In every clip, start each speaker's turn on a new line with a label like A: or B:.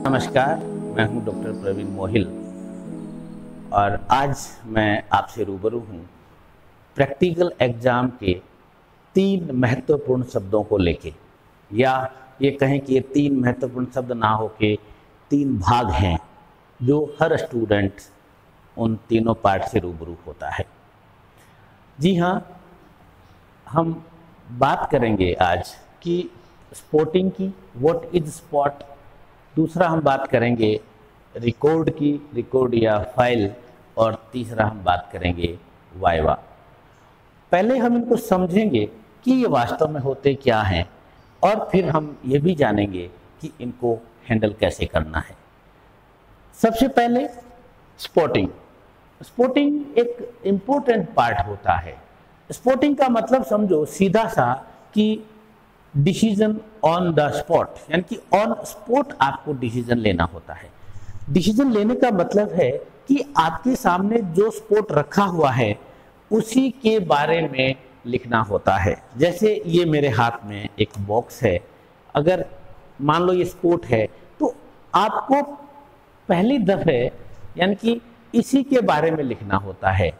A: नमस्कार, मैं हूँ डॉक्टर प्रवीण मोहिल और आज मैं आपसे रूबरू हूँ प्रैक्टिकल एग्ज़ाम के तीन महत्वपूर्ण शब्दों को लेके। या ये कहें कि ये तीन महत्वपूर्ण शब्द ना हो के तीन भाग हैं जो हर स्टूडेंट उन तीनों पार्ट से रूबरू होता है। जी हाँ हम बात करेंगे आज कि स्पोर्टिंग की व्हाट इज़ स्पॉट दूसरा हम बात करेंगे रिकॉर्ड की रिकॉर्ड या फ़ाइल और तीसरा हम बात करेंगे वाइवा। पहले हम इनको समझेंगे कि ये वास्तव में होते क्या हैं, और फिर हम ये भी जानेंगे कि इनको हैंडल कैसे करना है। सबसे पहले स्पोर्टिंग स्पोर्टिंग एक इम्पोर्टेंट पार्ट होता है। स्पोर्टिंग का मतलब समझो सीधा सा कि डिसीज़न ऑन द स्पॉट यानी कि ऑन स्पॉट आपको डिसीज़न लेना होता है। डिसीज़न लेने का मतलब है कि आपके सामने जो स्पोर्ट रखा हुआ है, उसी के बारे में लिखना होता है। जैसे ये मेरे हाथ में एक बॉक्स है। अगर मान लो ये स्पोर्ट है तो आपको पहली दफे, यानी कि इसी के बारे में लिखना होता है।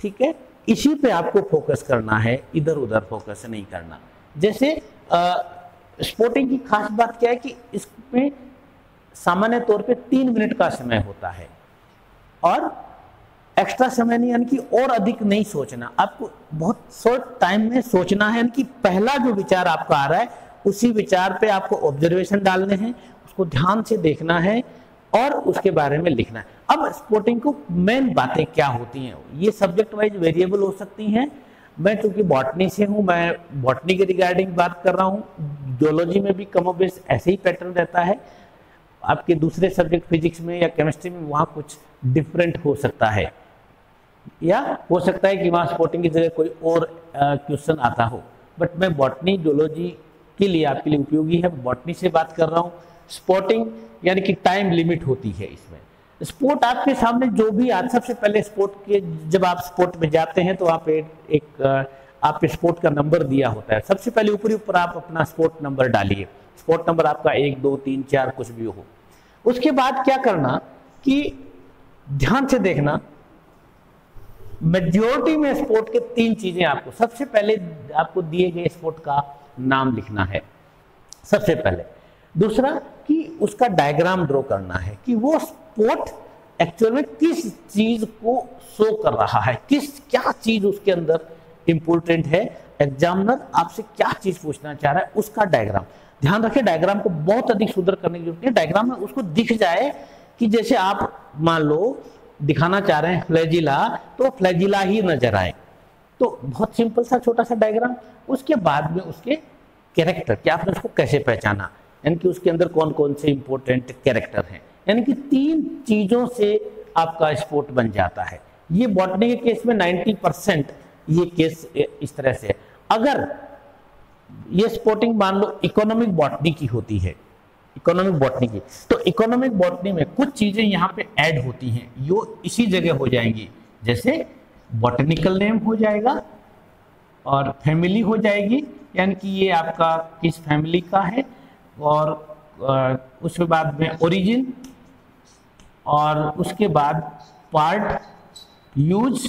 A: ठीक है? इसी पे आपको फोकस करना है इधर उधर फोकस नहीं करना। जैसे स्पोर्टिंग की खास बात क्या है कि इसमें सामान्य तौर पे तीन मिनट का समय होता है। और एक्स्ट्रा समय नहीं, यानी कि और अधिक नहीं सोचना। आपको बहुत शॉर्ट टाइम में सोचना है, यानी कि पहला जो विचार आपका आ रहा है, उसी विचार पे आपको ऑब्जर्वेशन डालने हैं, उसको ध्यान से देखना है और उसके बारे में लिखना है। अब स्पोर्टिंग को मेन बातें क्या होती हैं? ये सब्जेक्ट वाइज वेरिएबल हो सकती हैं। मैं चूँकि बॉटनी से हूँ, मैं बॉटनी के रिगार्डिंग बात कर रहा हूँ जोलॉजी में भी कमो बेस ऐसे ही पैटर्न रहता है। आपके दूसरे सब्जेक्ट फिजिक्स में या केमिस्ट्री में वहाँ कुछ डिफरेंट हो सकता है। या हो सकता है कि वहाँ स्पोर्टिंग की जगह कोई और क्वेश्चन आता हो। बट मैं बॉटनी जोलॉजी के लिए आपके लिए उपयोगी है। बॉटनी से बात कर रहा हूँ। स्पोर्टिंग यानी कि टाइम लिमिट होती है इसमें। स्पोर्ट आपके सामने जो भी आज सबसे पहले स्पोर्ट के, जब आप स्पोर्ट में जाते हैं तो आप एक आपके स्पोर्ट का नंबर दिया होता है। सबसे पहले ऊपरी ऊपर आप अपना स्पोर्ट नंबर डालिए। स्पोर्ट नंबर आपका एक, दो, तीन, चार, कुछ भी हो। उसके बाद क्या करना कि ध्यान से देखना मेजोरिटी में स्पोर्ट के तीन चीज़ें आपको, सबसे पहले आपको दिए गए स्पोर्ट का नाम लिखना है। सबसे पहले दूसरा कि उसका डायग्राम ड्रॉ करना है कि वो स्पोर्ट एक्चुअल में किस चीज़ को शो कर रहा है, किस, क्या चीज़ उसके अंदर इंपोर्टेंट है। एग्जामिनर आपसे क्या चीज़ पूछना चाह रहा है, उसका डायग्राम ध्यान रखें डायग्राम को बहुत अधिक सुंदर करने की ज़रूरत है। डायग्राम में उसको दिख जाए कि जैसे आप मान लो दिखाना चाह रहे हैं फ्लैजिला तो फ्लैजिला ही नज़र आए। तो बहुत सिंपल सा छोटा सा डायग्राम उसके बाद में उसके कैरेक्टर क्या आपने उसको कैसे पहचाना। यानी कि उसके अंदर कौन कौन से इंपॉर्टेंट कैरेक्टर हैं। यानी कि तीन चीज़ों से आपका स्पोर्ट बन जाता है। ये बॉटनी के केस में 90 परसेंट ये केस इस तरह से अगर ये स्पोर्टिंग मान लो इकोनॉमिक बॉटनी की होती है इकोनॉमिक बॉटनी की तो इकोनॉमिक बॉटनी में कुछ चीज़ें यहाँ पे ऐड होती हैं। यो इसी जगह हो जाएँगी। जैसे बॉटनिकल नेम हो जाएगा और फैमिली हो जाएगी। यानी कि ये आपका किस फैमिली का है? और उसके बाद में ओरिजिन और उसके बाद पार्ट यूज़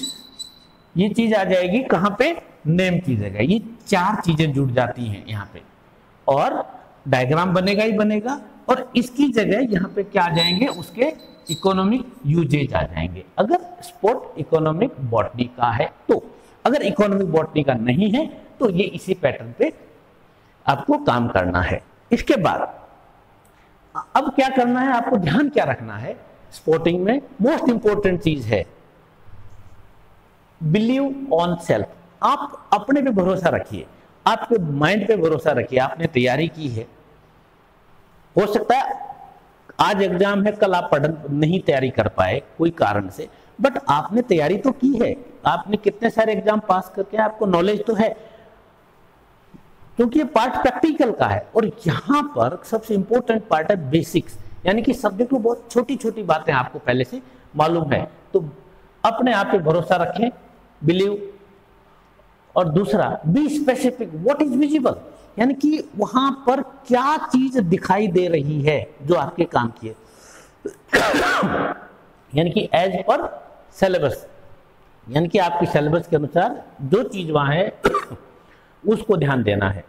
A: ये चीज़ आ जाएगी कहाँ पे? नेम की जगह। ये चार चीज़ें जुड़ जाती हैं यहाँ पे। और डायग्राम बनेगा ही बनेगा। और इसकी जगह यहाँ पे क्या आ जाएँगे? उसके इकोनॉमिक यूजेज आ जाएँगे। अगर स्पोर्ट इकोनॉमिक बॉटनी का है तो अगर इकोनॉमिक बॉटनी का नहीं है तो ये इसी पैटर्न पे आपको काम करना है। इसके बाद अब क्या करना है? आपको ध्यान क्या रखना है? स्पोर्टिंग में मोस्ट इंपॉर्टेंट चीज़ है। बिलीव ऑन सेल्फ आप अपने पे भरोसा रखिए। आपके माइंड पे भरोसा रखिए। आपने तैयारी की है। हो सकता है आज एग्ज़ाम है, कल आप पढ़ नहीं तैयारी कर पाए कोई कारण से। बट आपने तैयारी तो की है। आपने कितने सारे एग्ज़ाम पास करके आपको नॉलेज तो है। क्योंकि ये पार्ट प्रैक्टिकल का है। और यहाँ पर सबसे इंपॉर्टेंट पार्ट है बेसिक्स यानी कि सब्जेक्ट में बहुत छोटी छोटी बातें आपको पहले से मालूम है। तो अपने आप पे भरोसा रखें बिलीव और दूसरा be specific what is visible यानी कि वहाँ पर क्या चीज़ दिखाई दे रही है जो आपके काम की है। यानी कि एज पर सिलेबस यानी कि आपके सिलेबस के अनुसार जो चीज़ वहाँ है उसको ध्यान देना है।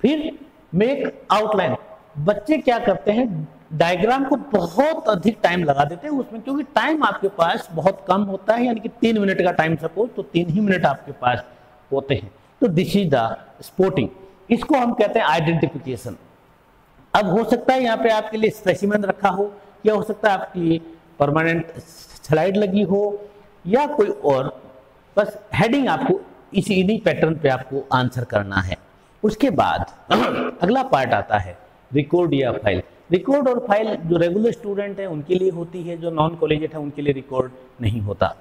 A: फिर मेक आउटलाइन बच्चे क्या करते हैं डायग्राम को बहुत अधिक टाइम लगा देते हैं उसमें, क्योंकि टाइम आपके पास बहुत कम होता है, यानी कि तीन मिनट का टाइम सपोज़ तो तीन ही मिनट आपके पास होते हैं। तो दिस इज़ द स्पोर्टिंग इसको हम कहते हैं आइडेंटिफिकेशन अब हो सकता है यहाँ पे आपके लिए स्पेसिमेन रखा हो, या हो सकता है आपकी परमानेंट स्लाइड लगी हो, या कोई और, बस हेडिंग आपको इसी इन्हीं पैटर्न पे आपको आंसर करना है। उसके बाद अगला पार्ट आता है रिकॉर्ड या फ़ाइल रिकॉर्ड और फ़ाइल जो रेगुलर स्टूडेंट है उनके लिए होती है जो नॉन कॉलेजेट है उनके लिए रिकॉर्ड नहीं होता।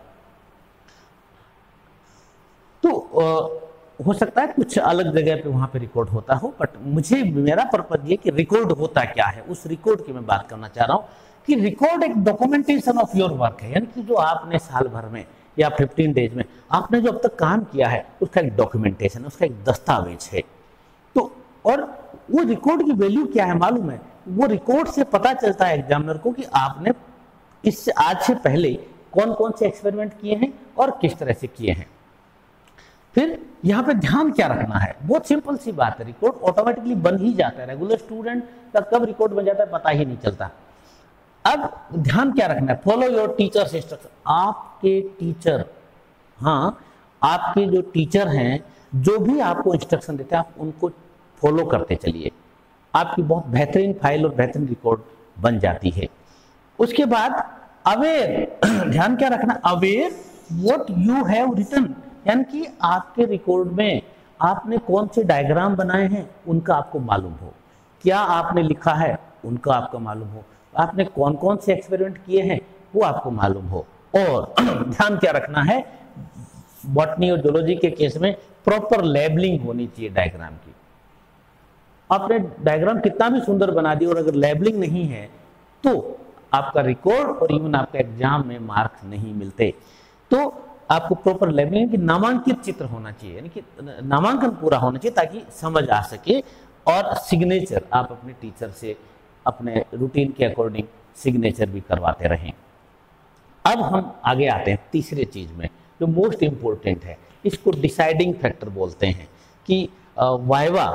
A: तो आ, हो सकता है कुछ अलग जगह पे वहाँ पे रिकॉर्ड होता हो बट मुझे मेरा पर्पज ये कि रिकॉर्ड होता क्या है उस रिकॉर्ड की मैं बात करना चाह रहा हूँ कि रिकॉर्ड एक डॉक्यूमेंटेशन ऑफ़ योर वर्क है यानी कि जो आपने साल भर में या 15 डेज़ में। आपने जो अब तक काम किया है, उसका एक डॉक्यूमेंटेशन उसका एक दस्तावेज़ है। तो और वो रिकॉर्ड की वैल्यू क्या है मालूम है? वो रिकॉर्ड से पता चलता है एग्जामिनर को कि आपने इससे आज से पहले कौन कौन से एक्सपेरिमेंट किए हैं और किस तरह से किए हैं। फिर यहाँ पे ध्यान क्या रखना है? बहुत सिंपल सी बात है रिकॉर्ड ऑटोमेटिकली बन ही जाता है। रेगुलर स्टूडेंट का कब रिकॉर्ड बन जाता है पता ही नहीं चलता। अब ध्यान क्या रखना है? फॉलो योर टीचर इंस्ट्रक्शन आपके टीचर हाँ आपके जो टीचर हैं, जो भी आपको इंस्ट्रक्शन देते हैं, आप उनको फॉलो करते चलिए। आपकी बहुत बेहतरीन फ़ाइल और बेहतरीन रिकॉर्ड बन जाती है। उसके बाद अवेयर ध्यान क्या रखना? Aware what you have return यानी कि आपके रिकॉर्ड में आपने कौन से डायग्राम बनाए हैं, उनका आपको मालूम हो। क्या आपने लिखा है, उनका आपको मालूम हो। आपने कौन कौन से एक्सपेरिमेंट किए हैं, वो आपको मालूम हो। और ध्यान क्या रखना है, बॉटनी और जोलॉजी के केस में प्रॉपर लेबलिंग होनी चाहिए डायग्राम की। आपने डायग्राम कितना भी सुंदर बना दिया और अगर लेबलिंग नहीं है तो आपका रिकॉर्ड और इवन आपका एग्ज़ाम में मार्क्स नहीं मिलते। तो आपको प्रॉपर लेबलिंग की नामांकित चित्र होना चाहिए, यानी कि नामांकन पूरा होना चाहिए ताकि समझ आ सके और सिग्नेचर आप अपने टीचर से अपने रूटीन के अकॉर्डिंग सिग्नेचर भी करवाते रहें। अब हम आगे आते हैं तीसरे चीज़ में, जो मोस्ट इम्पोर्टेंट है। इसको डिसाइडिंग फैक्टर बोलते हैं कि वाइवा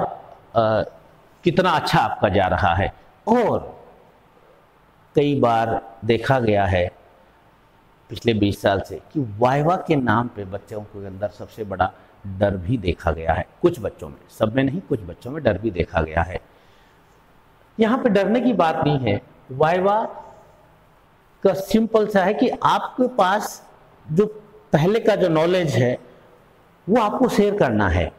A: कितना अच्छा आपका जा रहा है। और कई बार देखा गया है पिछले 20 साल से कि वाइवा के नाम पे बच्चों के अंदर सबसे बड़ा डर भी देखा गया है। कुछ बच्चों में, सब में नहीं, कुछ बच्चों में डर भी देखा गया है। यहाँ पे डरने की बात नहीं है। वाइवा का सिंपल सा है कि आपके पास जो पहले का जो नॉलेज है, वो आपको शेयर करना है।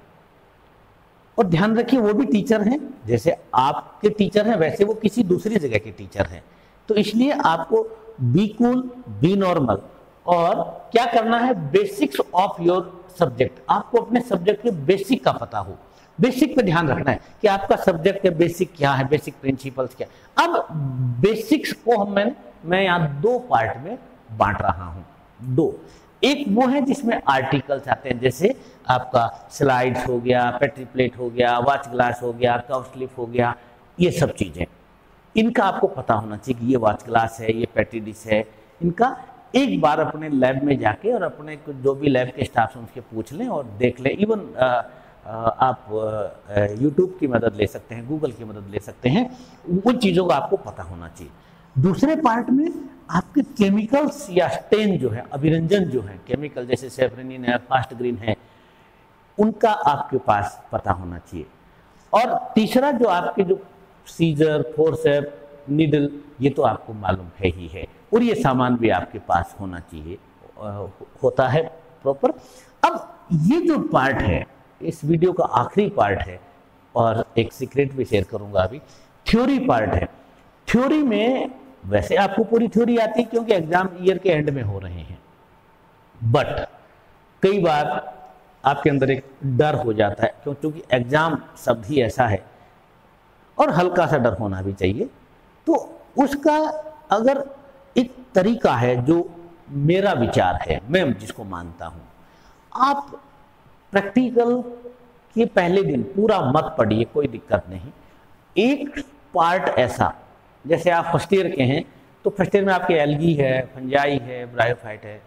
A: और ध्यान रखिए, वो भी टीचर हैं। जैसे आपके टीचर हैं, वैसे वो किसी दूसरी जगह के टीचर हैं। तो इसलिए आपको बी कूल बी नॉर्मल और क्या करना है? बेसिक्स ऑफ़ योर सब्जेक्ट आपको अपने सब्जेक्ट के बेसिक का पता हो। बेसिक पे ध्यान रखना है कि आपका सब्जेक्ट के बेसिक क्या है, बेसिक प्रिंसिपल्स क्या है। अब बेसिक्स को हम मैं मैं यहाँ दो पार्ट में बांट रहा हूँ। दो। एक वो है जिसमें आर्टिकल्स आते हैं, जैसे आपका स्लाइड्स हो गया, पेट्री प्लेट हो गया, वॉच ग्लास हो गया कव स्लिप हो गया, ये सब चीज़ें। इनका आपको पता होना चाहिए कि ये वॉच ग्लास है, ये पेट्री डिश है। इनका एक बार अपने लैब में जाके और अपने जो भी लैब के स्टाफ हैं उसके पूछ लें और देख लें। इवन आप यूट्यूब की मदद ले सकते हैं गूगल की मदद ले सकते हैं। उन चीज़ों का आपको पता होना चाहिए। दूसरे पार्ट में आपके केमिकल्स या स्टेन जो है, अभिरंजन जो है केमिकल जैसे सेफ्रेनिन है फास्ट ग्रीन है, उनका आपके पास पता होना चाहिए। और तीसरा जो आपके जो सीजर फोरसेप निडल ये तो आपको मालूम है ही है। और ये सामान भी आपके पास होना चाहिए होता है प्रॉपर अब ये जो पार्ट है इस वीडियो का आखिरी पार्ट है और एक सीक्रेट भी शेयर करूँगा अभी। थ्योरी पार्ट है। थ्योरी में वैसे आपको पूरी थ्योरी आती है क्योंकि एग्ज़ाम ईयर के एंड में हो रहे हैं। बट कई बार आपके अंदर एक डर हो जाता है क्यों क्योंकि एग्ज़ाम शब्द ही ऐसा है और हल्का सा डर होना भी चाहिए। तो उसका अगर एक तरीका है जो मेरा विचार है, मैं जिसको मानता हूँ, आप प्रैक्टिकल के पहले दिन पूरा मत पढ़िए कोई दिक्कत नहीं। एक पार्ट ऐसा जैसे आप फ़र्स्ट ईयर के हैं तो फ़र्स्ट ईयर में आपके एलगी है फंजाई है ब्रायोफाइट है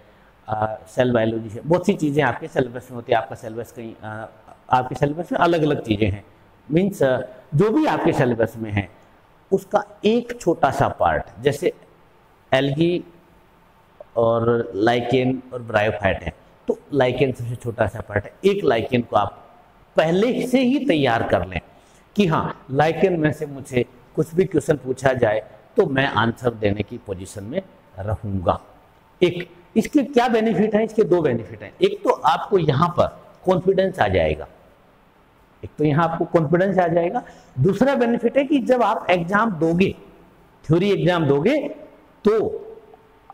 A: आ, सेल बायोलॉजी है बहुत सी चीज़ें आपके सिलेबस में होती है आपका सिलेबस कहीं आपके सिलेबस में अलग अलग चीज़ें हैं। मीन्स जो भी आपके सिलेबस में है उसका एक छोटा सा पार्ट जैसे एलगी और लाइकेन और ब्रायोफाइट है। लाइकेन सबसे छोटा सा पार्ट है। एक लाइकेन को आप पहले से ही तैयार कर लें कि हाँ लाइकेन में से मुझे कुछ भी क्वेश्चन पूछा जाए तो मैं आंसर देने की पोजीशन में रहूँगा। एक, इसके क्या बेनिफिट है? इसके दो बेनिफिट हैं। एक तो आपको यहाँ पर कॉन्फिडेंस आ जाएगा। एक तो यहाँ आपको कॉन्फिडेंस आ जाएगा। दूसरा बेनिफिट है कि जब आप एग्ज़ाम दोगे थ्योरी एग्ज़ाम दोगे तो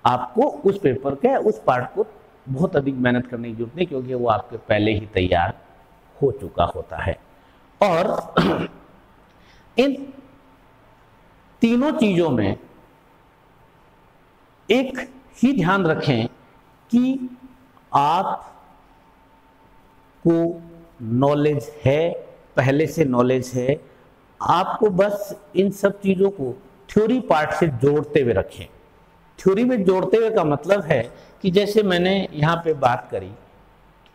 A: आपको उस पेपर के उस पार्ट को बहुत अधिक मेहनत करने की ज़रूरत नहीं, क्योंकि वो आपके पहले ही तैयार हो चुका होता है। और इन तीनों चीज़ों में एक ही ध्यान रखें कि आप को नॉलेज है, पहले से नॉलेज है। आपको बस इन सब चीज़ों को थ्योरी पार्ट से जोड़ते हुए रखें। थ्योरी में जोड़ते हुए का मतलब है कि जैसे मैंने यहाँ पे बात करी,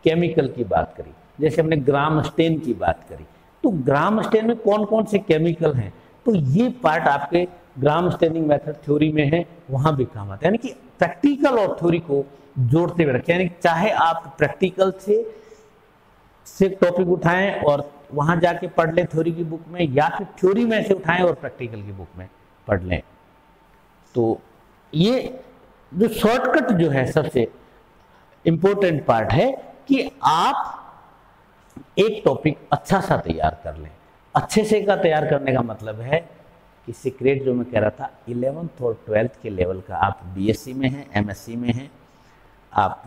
A: केमिकल की बात करी, जैसे हमने ग्राम स्टेन की बात करी तो ग्राम स्टेन में कौन कौन से केमिकल हैं? तो ये पार्ट आपके ग्राम स्टेनिंग मेथड थ्योरी में है, वहाँ भी काम आता है। यानी कि प्रैक्टिकल और थ्योरी को जोड़ते हुए रखें, यानी चाहे आप प्रैक्टिकल से से टॉपिक उठाएँ और वहाँ जाके पढ़ लें थ्योरी की बुक में, या फिर थ्योरी में से उठाएँ और प्रैक्टिकल की बुक में पढ़ लें। तो ये जो शॉर्टकट जो है सबसे इंपॉर्टेंट पार्ट है कि आप एक टॉपिक अच्छा सा तैयार कर लें। अच्छे से का तैयार करने का मतलब है कि सीक्रेट जो मैं कह रहा था इलेवेंथ और ट्वेल्थ के लेवल का आप बीएससी में हैं एमएससी में हैं, आप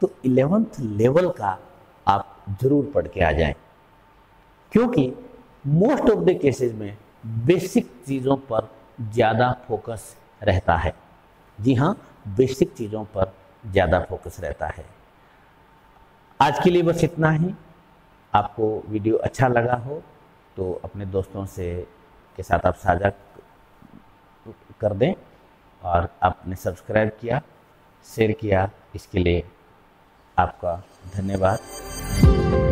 A: तो इलेवेंथ लेवल का आप ज़रूर पढ़ के आ जाएँ। क्योंकि मोस्ट ऑफ़ द केसेस में बेसिक चीज़ों पर ज़्यादा फोकस रहता है। जी हाँ बेसिक चीज़ों पर ज़्यादा फोकस रहता है। आज के लिए बस इतना ही। आपको वीडियो अच्छा लगा हो तो अपने दोस्तों से, के साथ आप साझा कर दें और आपने सब्सक्राइब किया शेयर किया, इसके लिए आपका धन्यवाद।